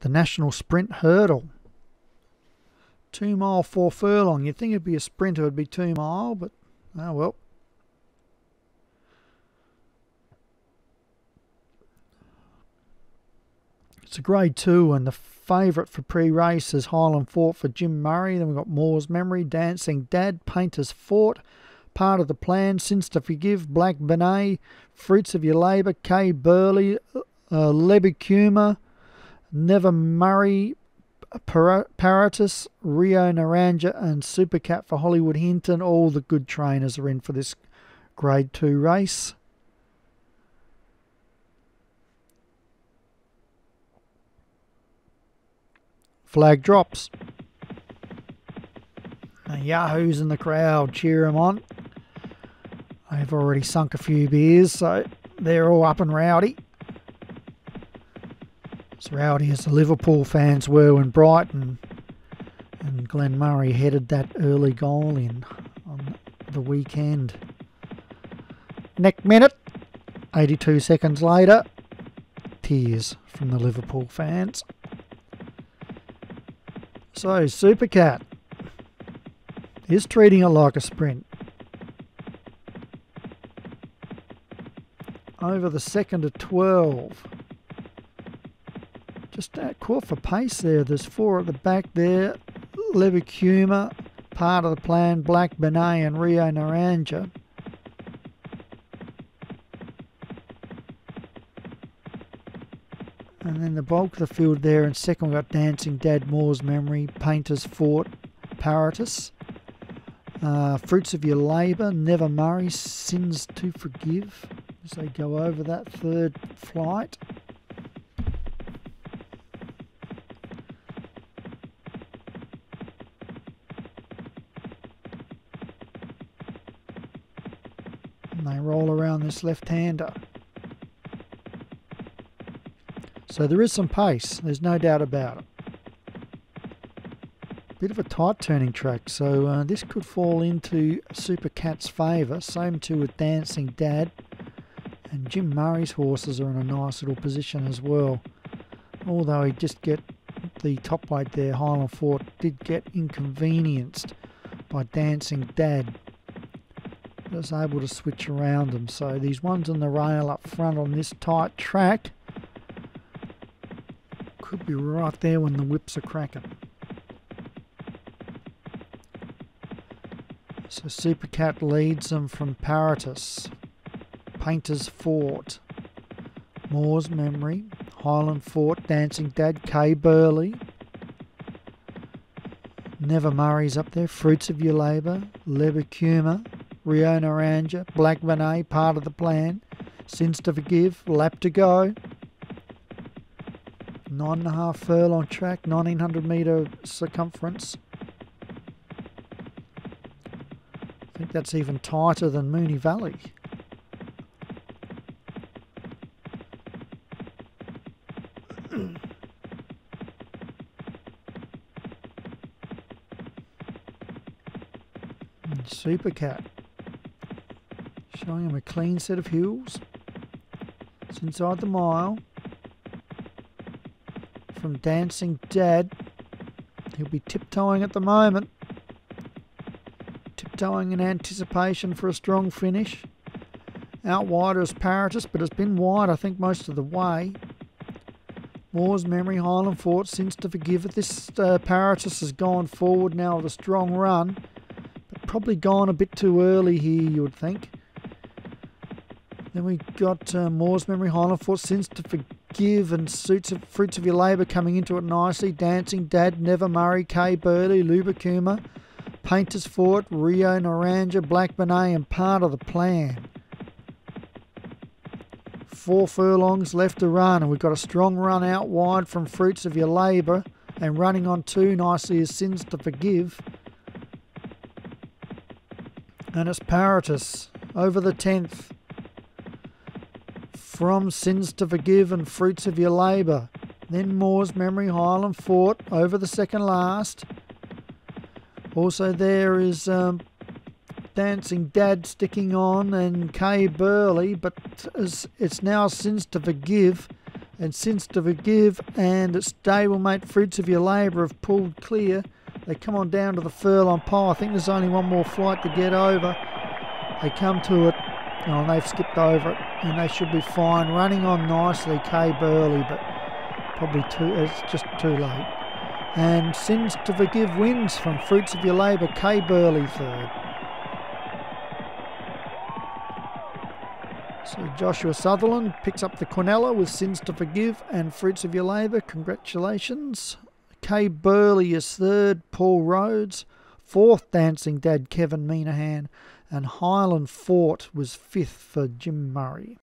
the National Sprint Hurdle. Two mile, four furlong. You'd think it'd be a sprinter, it'd be two mile, but oh well. It's a grade two, and the favourite for pre race is Highland Fort for Jim Murray. Then we've got Moore's Memory, Dancing Dad, Painter's Fort, Part of the Plan, Sins to Forgive, Black Benet, Fruits of Your Labour, K. Burley, uh, Lebicuma, Never Murray, Paratus, Rio Naranja, and Supercat for Hollywood Hinton. All the good trainers are in for this Grade 2 race. Flag drops. The Yahoos in the crowd cheer him on. They've already sunk a few beers, so they're all up and rowdy. As rowdy as the Liverpool fans were when Brighton and Glenn Murray headed that early goal in on the weekend. Next minute, 82 seconds later, tears from the Liverpool fans. So, Supercat is treating it like a sprint. Over the second of 12. Just that caught for pace there. There's four at the back there. Levicuma, part of the plan, Black Benet and Rio Naranja. And then the bulk of the field there in second, we've got Dancing Dad Moore's Memory, Painter's Fort, Paratus. Uh, Fruits of Your Labour, Never Murray, Sins to Forgive as they go over that third flight. They roll around this left-hander. So there is some pace, there's no doubt about it. Bit of a tight turning track, so uh, this could fall into Super Cat's favour. Same too with Dancing Dad. And Jim Murray's horses are in a nice little position as well. Although he just get the top weight there, Highland Fort, did get inconvenienced by Dancing Dad was able to switch around them. So these ones on the rail up front on this tight track could be right there when the whips are cracking. So Supercat leads them from Paratus, Painter's Fort, Moore's Memory, Highland Fort, Dancing Dad, K. Burley, Never Murray's up there, Fruits of Your Labour, Lebicuma, Rio Naranja, Black Benet, part of the plan. Sins to forgive, lap to go. Nine and a half furlong track, 1900 metre circumference. I think that's even tighter than Moonee Valley. Supercat showing him a clean set of heels. It's inside the mile. From Dancing Dad. He'll be tiptoeing at the moment. Tiptoeing in anticipation for a strong finish. Out wider is Paratus, but it's been wide, I think, most of the way. Moore's Memory, Highland Fort, Sins to Forgive it. This uh, Paratus has gone forward now with a strong run, but probably gone a bit too early here, you would think. Then we got uh, Moore's Memory, Highland Fort, Sins to Forgive, and Suits of, Fruits of Your Labour coming into it nicely. Dancing Dad, Never Murray, K. Burley, Lubicuma, Painter's Fort, Rio Naranja, Black Benet, and part of the plan. Four furlongs left to run, and we've got a strong run out wide from Fruits of Your Labour, and running on two nicely is Sins to Forgive. And it's Paratus over the 10th from sins to forgive and fruits of your labour. Then Moore's Memory Highland Fort over the second last. Also there is um, Dancing Dad sticking on and Kay Burley, but it's now sins to forgive and Sins to Forgive and its Stablemate Fruits of Your Labour have pulled clear. They come on down to the furlong pole. I think there's only one more flight to get over. They come to it. Oh, and they've skipped over it, and they should be fine. Running on nicely, K Burley, but probably too. It's just too late. And Sins to Forgive wins from Fruits of Your Labour. K Burley third. So Joshua Sutherland picks up the Quinella with Sins to Forgive and Fruits of Your Labour. Congratulations. Kay Burley is third. Paul Rhodes. Fourth, Dancing Dad Kevin Minahan. And Highland Fort was fifth for Jim Murray.